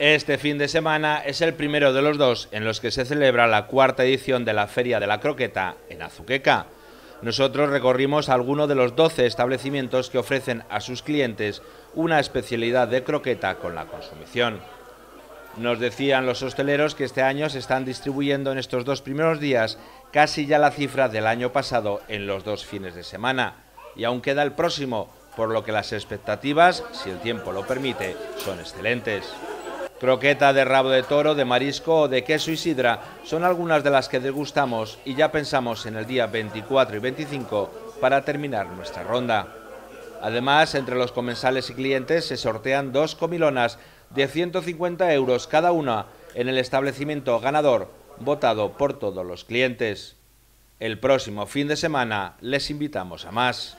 Este fin de semana es el primero de los dos en los que se celebra la cuarta edición de la Feria de la Croqueta en Azuqueca. Nosotros recorrimos algunos de los 12 establecimientos que ofrecen a sus clientes una especialidad de croqueta con la consumición. Nos decían los hosteleros que este año se están distribuyendo en estos dos primeros días casi ya la cifra del año pasado en los dos fines de semana. Y aún queda el próximo, por lo que las expectativas, si el tiempo lo permite, son excelentes. Croqueta de rabo de toro, de marisco o de queso y sidra son algunas de las que degustamos y ya pensamos en el día 24 y 25 para terminar nuestra ronda. Además, entre los comensales y clientes se sortean dos comilonas de 150 euros cada una en el establecimiento ganador, votado por todos los clientes. El próximo fin de semana les invitamos a más.